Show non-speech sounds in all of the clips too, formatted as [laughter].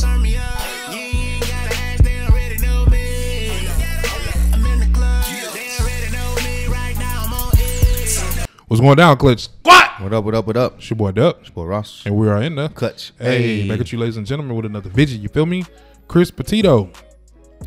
turn me up. You ain't gotta ask, they already know me. I'm in the club, they already know me. Right now I'm on edge. What's going down, Clutch? What? What up? What up? What up? It's your boy Dub, Boy Ross. and we are in the Clutch. Hey, Hey. back at you, ladies and gentlemen, with another video. You feel me? Chris Petito,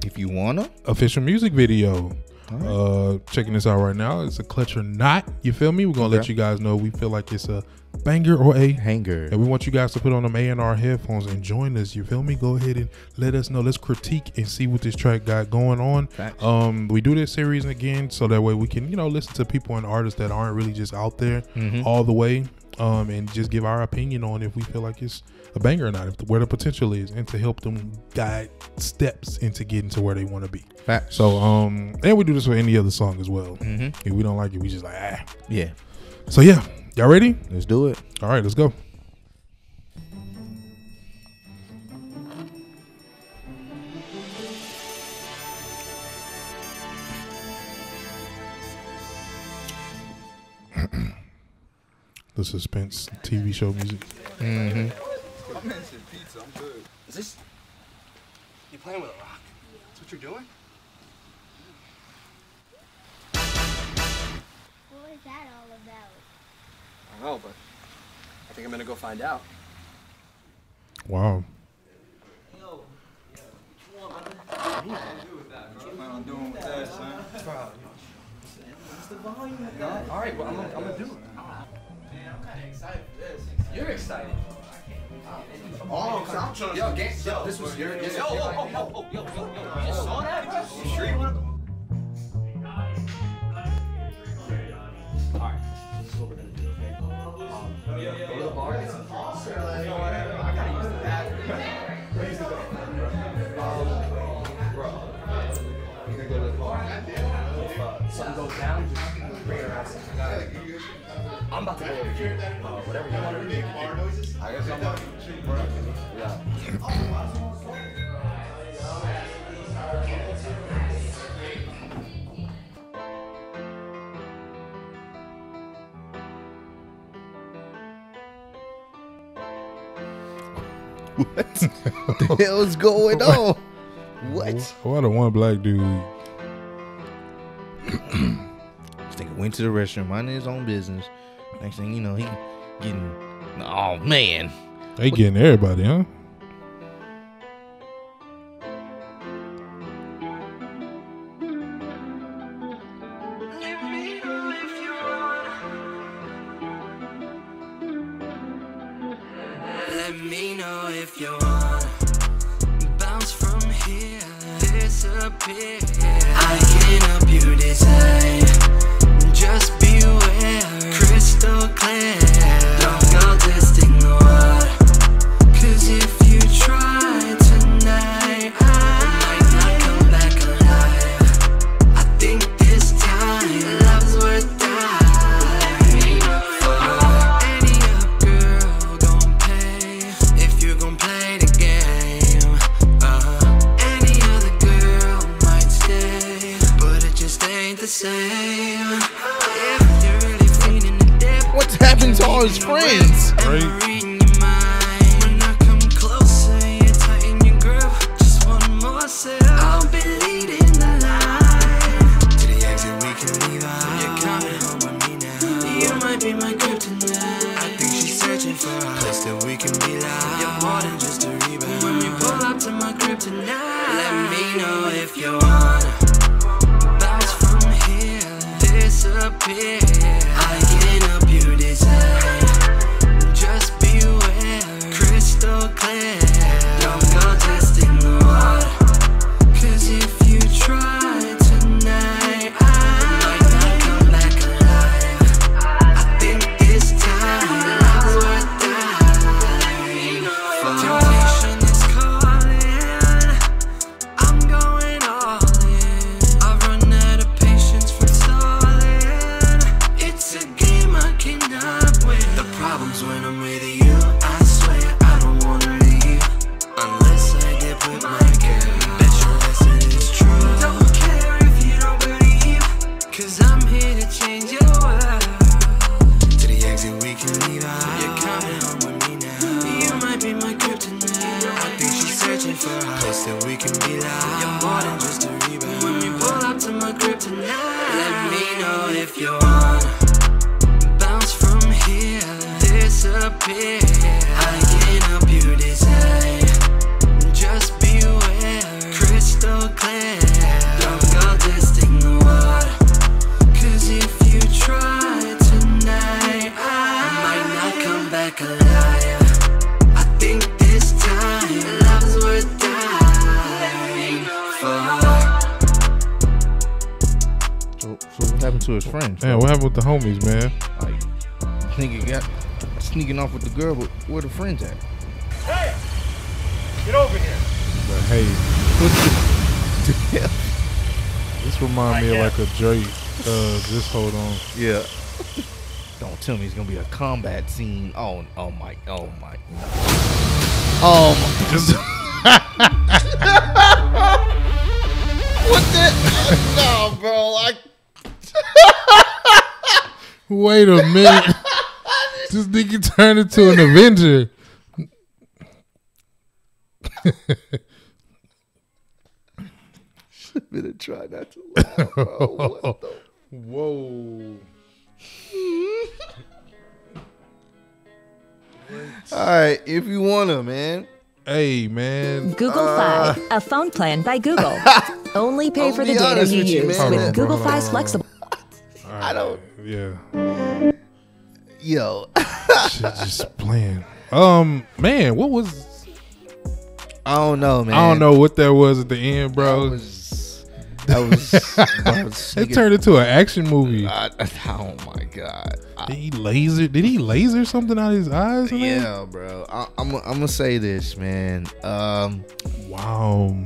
If you wanna, official music video. Uh, checking this out right now. It's a clutch or not. You feel me? We're gonna let you guys know we feel like it's a banger or a hanger. And we want you guys to put on them A&R headphones and join us. You feel me? Go ahead and let us know. Let's critique and see what this track got going on. Facts. Um, we do this series again so that way we can, you know, listen to people and artists that aren't really just out there Mm-hmm. all the way. Um, and just give our opinion on if we feel like it's a banger or not, if where the potential is, and to help them guide steps into getting to where they want to be. Facts. So, um, and we do this for any other song as well. Mhm. If we don't like it, we just like ah. yeah, So yeah, y'all ready? let's do it. All right, let's go. The suspense TV show music. Mm-hmm. I'm missing pizza. I'm good. Is this? You playing with a rock? That's what you're doing? What was that all about? I don't know, but I think I'm gonna go find out. Wow. All right, well, I'm gonna, I'm gonna do it. Excited for this. You're excited. Oh, cause I'm trying to. Yo, gang, yo, this was your. Yo, oh, oh, oh, oh, yo, yo, yo, you saw that, bro? You sure you want to? Alright, this is what we're gonna do, okay? Um, go to the bar, get some drinks. You know what? I'm about to go over here. Uh, whatever you want to do. I guess I'm about Yeah. What [laughs] the hell's going on? What? Why the one black dude? This nigga went to the restroom, minding his own business. Next thing you know, he getting. Oh man. They getting everybody, huh? Let me know if you want bounce from here, disappear. I can help you decide. Just beware, crystal clear. Don't go. 'Cause if you try tonight, I might not come back alive. I think this time love's worth dying for. Any girl gon' pay if you gon' play the game. Uh, any other girl might stay, but it just ain't the same. Depth, happened to all his friends? Right? reading your disappear. I can help you decide. Just beware, crystal clear. Don't go testing the water. Cause if you try tonight, I might not come back alive. I think this time love's worth dying for. So, so what happened to his friends? Man, what happened with the homies, man? Like, nigga got sneaking off with the girl, but where the friends at? Hey! Get over here. But hey, this remind me of like a Drake. Uh, just hold on. Yeah. Don't tell me it's gonna be a combat scene. Oh, oh my, oh my. Oh my. Just [laughs] What the? [laughs] no, bro. I, [laughs] wait a minute. This nigga turned into an Avenger. better try not to laugh, bro. The? [laughs] Whoa. All right, if you wanna, man. Hey man. Google uh, Fi, a phone plan by Google. [laughs] Only pay I'll for the data you you, use with on, Google Fi's flexible. I don't. Yeah. Yo, Shit just playing. Um, man, what was? I don't know, man. I don't know what that was at the end, bro. That was. That was. bro, [laughs] it turned into an action movie. I, oh my god. I- Did he laser? Did he laser something out of his eyes? Man? yeah, bro. I, I'm. I'm gonna say this, man. Um, Wow.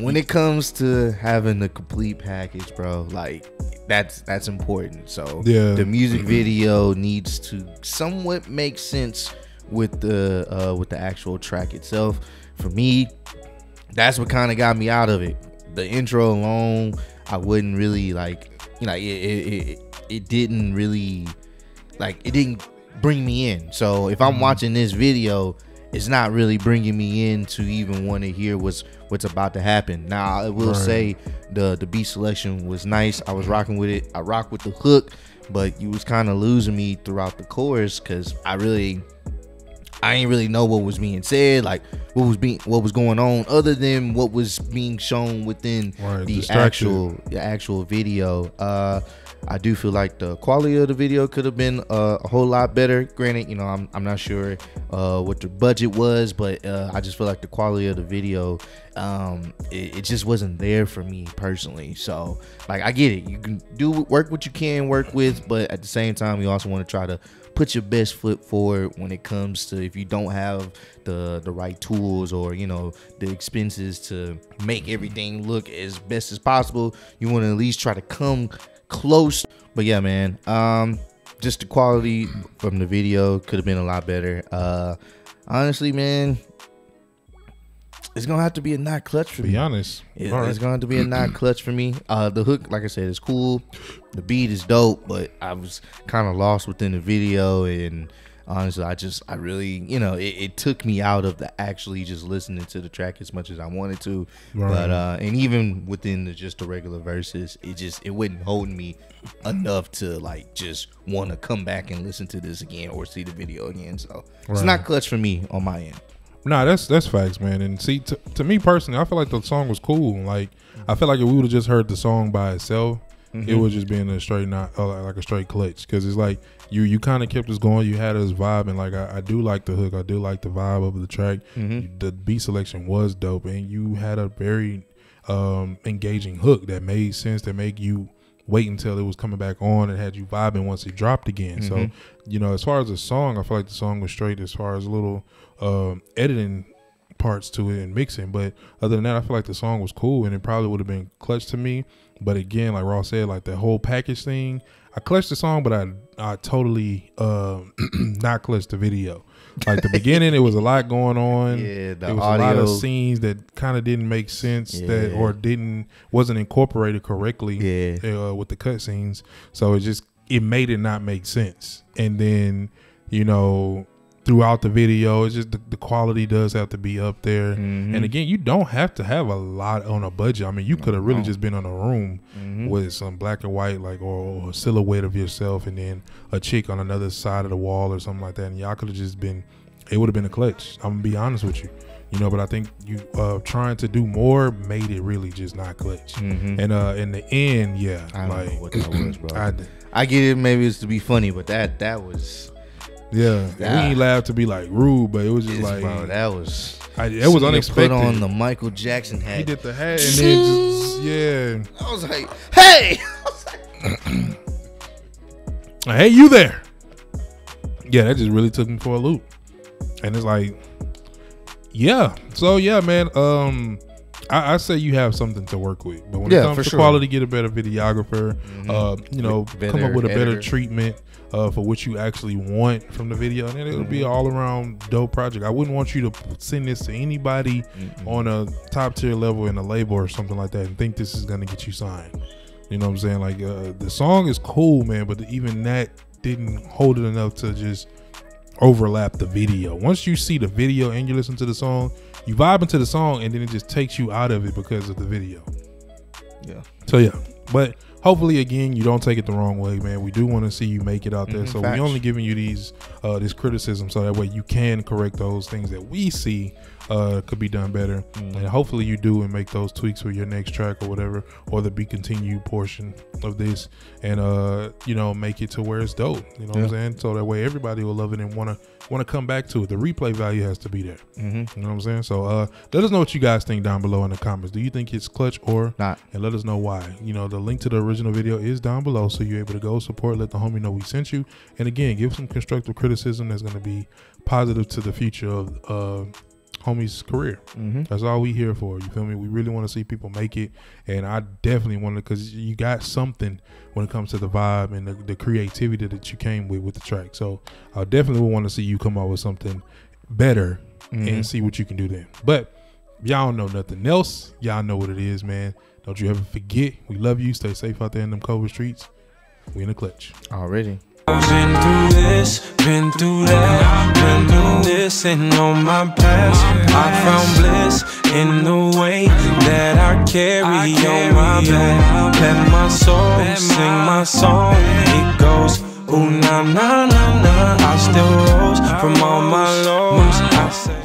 When it comes to having the complete package, bro, like that's that's important. So Yeah. the music video needs to somewhat make sense with the uh with the actual track itself. For me, that's what kind of got me out of it. The intro alone, I wouldn't really like, you know, it it, it, it didn't really like it didn't bring me in. So if I'm watching this video, it's not really bringing me in to even want to hear what's what's about to happen. Now I will Right. say the the beat selection was nice. I was rocking with it. I rock with the hook, but you was kind of losing me throughout the chorus because I really I didn't really know what was being said, like what was being what was going on, other than what was being shown within Right, the actual the actual video. Uh, I do feel like the quality of the video could have been uh, a whole lot better. Granted, you know I'm, I'm not sure uh, what the budget was, but uh, I just feel like the quality of the video um, it, it just wasn't there for me personally. So like I get it, you can do work what you can work with, but at the same time you also want to try to put your best foot forward when it comes to if you don't have the the right tools or you know the expenses to make everything look as best as possible you want to at least try to come close but yeah man um just the quality from the video could have been a lot better uh honestly man it's gonna have to be a not clutch for Be me honest. it- right. It's going to have to be a not [clears throat] clutch for me. Uh, the hook, like I said, is cool. The beat is dope, but I was kind of lost within the video, and honestly, I just, I really, you know, it, it took me out of the actually just listening to the track as much as I wanted to. Right. But uh, and even within the just the regular verses, it just it wouldn't hold me enough to like just want to come back and listen to this again or see the video again. So it's not clutch for me on my end. Nah, that's that's facts, man. And see, to, to me personally, I feel like the song was cool. Like, I feel like if we would have just heard the song by itself, it was just being a straight not uh, like a straight clutch. Because it's like you you kind of kept us going. You had us vibing. Like I, I do like the hook. I do like the vibe of the track. The beat selection was dope, and you had a very um, engaging hook that made sense. That made you wait until it was coming back on and had you vibing once it dropped again. So, you know, as far as the song, I feel like the song was straight as far as a little um, editing parts to it and mixing. But other than that, I feel like the song was cool and it probably would have been clutch to me. But again, like Ross said, like the whole package thing, I clutched the song, but I I totally um [clears throat] not clutched the video. Like the beginning, it was a lot going on. [laughs] Yeah, the there was a lot of scenes that kind of didn't make sense that or didn't wasn't incorporated correctly Yeah. uh, with the cutscenes. So it just it made it not make sense. And then you know throughout the video. It's just the, the quality does have to be up there. Mm-hmm. And again, you don't have to have a lot on a budget. I mean, you could have really just been in a room Mm-hmm. with some black and white, like or, or a silhouette of yourself, and then a chick on another side of the wall or something like that. And y'all could have just been. It would have been a clutch. I'm gonna be honest with you. You know, but I think you uh trying to do more made it really just not clutch. And uh in the end, yeah. I don't like know what that was, bro. [clears throat] I, I get it. Maybe it's to be funny, but that that was yeah, Ah. we ain't laugh to be like rude, but it was just it's- like bro. That was I, it was unexpected. Put on the Michael Jackson hat. he did the hat and then just yeah. I was like, hey. [laughs] I [clears throat] Hey, you there? Yeah, that just really took me for a loop. And it's like, yeah. So yeah, man. Um, I, I say you have something to work with, but when Yeah, it comes to sure. quality, get a better videographer. Uh, you know, Better come up with a better editor. treatment. Uh, for what you actually want from the video, and it'll be Mm-hmm. all around dope project. I wouldn't want you to send this to anybody on a top tier level in a label or something like that, and think this is gonna get you signed. You know what I'm saying? Like uh, the song is cool, man, but even that didn't hold it enough to just overlap the video. Once you see the video and you listen to the song, you vibe into the song, and then it just takes you out of it because of the video. Yeah. So yeah, but hopefully again you don't take it the wrong way, man. We do want to see you make it out there. Mhm, so facts. we only giving you these uh this criticism so that way you can correct those things that we see uh could be done better. Mm-hmm. And hopefully you do and make those tweaks for your next track or whatever or the be continued portion of this and uh you know make it to where it's dope. You know what I'm saying? So that way everybody will love it and wanna wanna come back to it. The replay value has to be there. Mm-hmm. You know what I'm saying? So uh let us know what you guys think down below in the comments. Do you think it's clutch or Not. and let us know why. You know, the link to the original video is down below, so you're able to go support, let the homie know we sent you, and again, give some constructive criticism that's going to be positive to the future of uh, homie's career. Mm-hmm. That's all we here for. You feel me? We really want to see people make it, and I definitely want to because you got something when it comes to the vibe and the, the creativity that you came with with the track. So I definitely want to see you come out with something better and see what you can do then. But y'all know nothing else. Y'all know what it is, man. Don't you ever forget. We love you. Stay safe out there in them cover streets. We in the clutch. Already. I've been through this, been through that, been through this and on my past. I found bliss in the way that I carry on my back. Let my soul sing my song. It goes, ooh na na na na. I still rose from all my lows. I say.